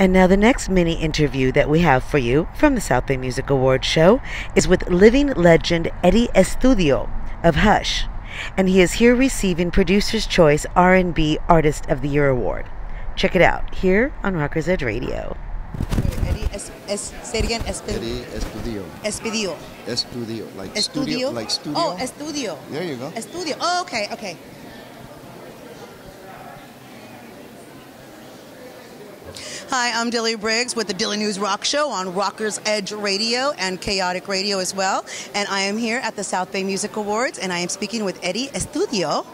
And now, the next mini interview that we have for you from the South Bay Music Awards show is with living legend Eddie Estudillo of Hush, and he is here receiving Producer's Choice R&B Artist of the Year award. Check it out here on Rockers Edge Radio. Eddie es, es, say it again. Espe- Eddie Estudillo. Espidio. Estudio. Like Estudio. studio. Like studio. Oh, estudio. There you go. Estudio. Oh, okay, okay. Hi, I'm Dilly Briggs with the Dilly News Rock Show on Rockers Edge Radio and Kaotic Radio as well. And I am here at the South Bay Music Awards and I am speaking with Eddie Estudillo.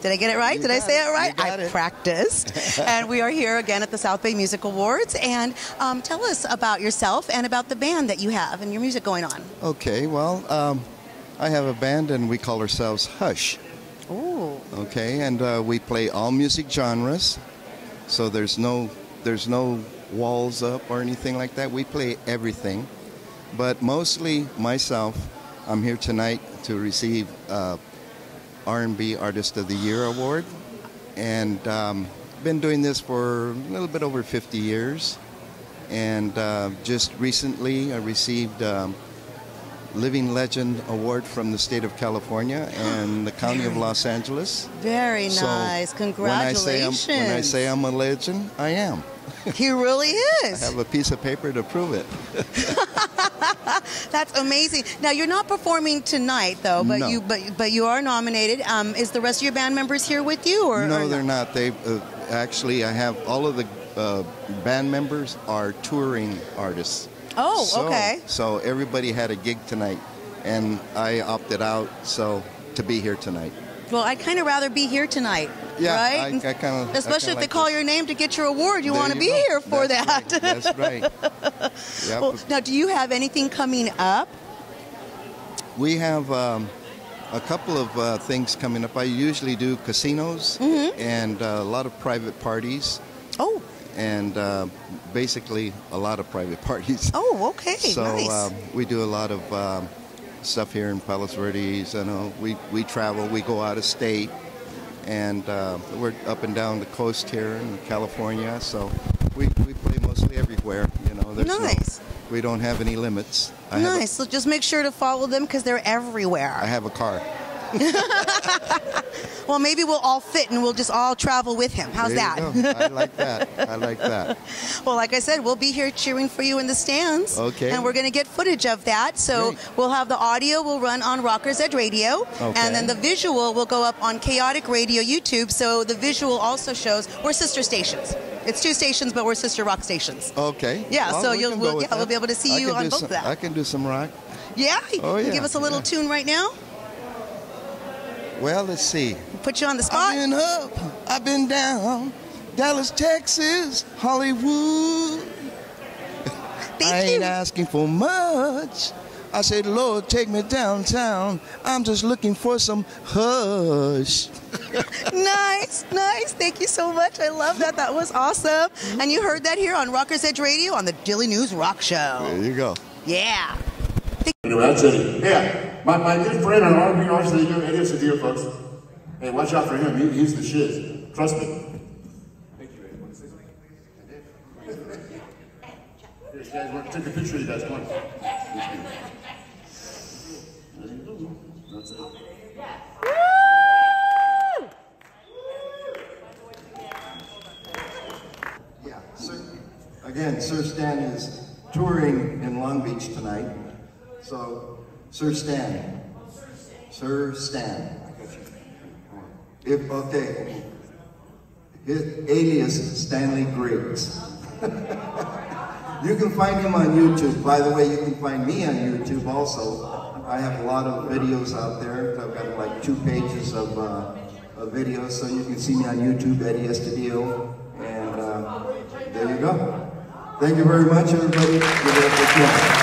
Did I get it right? You Did I say it. it right? I it. practiced. and we are here again at the South Bay Music Awards. And um, tell us about yourself and about the band that you have and your music going on. Okay, well, um, I have a band and we call ourselves Hush. Ooh. Okay, and uh, we play all music genres. So there's no there's no walls up or anything like that. We play everything. But mostly myself, I'm here tonight to receive uh, R&B Artist of the Year award, and um, been doing this for a little bit over 50 years. And uh, just recently, I received um, Living Legend Award from the state of California and the county of Los Angeles. Very So, nice. When I say I'm, Congratulations. when I say I'm a legend, I am. he really is. I have a piece of paper to prove it. That's amazing. Now you're not performing tonight though, but No. you but but you are nominated. Um, is the rest of your band members here with you or no, or they're not. They uh, actually, I have all of the uh, band members are touring artists. Oh, So- okay. So everybody had a gig tonight, and I opted out so to be here tonight. Well, I'd kind of rather be here tonight, Yeah, right? I- I kinda- Especially if kinda they like call this. your name to get your award, you There want to be go. here for That's that. Right. That's right. Yep. well, now, do you have anything coming up? We have um, a couple of uh, things coming up. I usually do casinos Mm-hmm. and uh, a lot of private parties, Oh, and uh, basically a lot of private parties. oh, okay, so nice. um, we do a lot of um, stuff here in Palos Verdes. You know, we we travel, we go out of state, and uh, we're up and down the coast here in California. So we, we play mostly everywhere. You know, there's no- Nice. we don't have any limits. I have a- nice. So just make sure to follow them because they're everywhere. I have a car. well, maybe we'll all fit and we'll just all travel with him. How's that? I like that. I like that. Well, like I said, we'll be here cheering for you in the stands. Okay. And we're going to get footage of that. So Great. we'll have the audio will run on Rockers Edge Radio. Okay. And then the visual will go up on Kaotic Radio YouTube. So the visual also shows we're sister stations. It's two stations, but we're sister rock stations. Okay. Yeah, so we you'll- we'll- yeah, we'll be able to see I you on both some, that. I can do some rock. Yeah? Oh, yeah, Give us a little yeah. tune right now. Well, let's see. Put you on the spot. I've spot. been up, I've been down, Dallas, Texas, Hollywood. Thank I ain't you. asking for much. I said, Lord, take me downtown. I'm just looking for some hush. nice, nice. Thank you so much. I love that. That was awesome. And you heard that here on Rockers Edge Radio on the Dilly News Rock Show. There you go. Yeah. Anyway, that's Yeah, my, my good friend and R&B artist of the Eddie Sadir, folks. Hey, watch out for him. He, he's the shiz. Trust me. Thank you, Eddie. Want to say something? Here, you guys want to take a picture of you guys. Come on. There you go. That's it. Yeah, Sir, again, Sir Stan is touring in Long Beach tonight. So, Sir Stan. Sir Stan. If, okay. His alias Stanley Griggs. you can find him on YouTube. By the way, you can find me on YouTube also. I have a lot of videos out there. I've got like two pages of, uh, of videos, so you can see me on YouTube, Eddie Estudillo. And uh, there you go. Thank you very much, everybody. Give it up for Ken.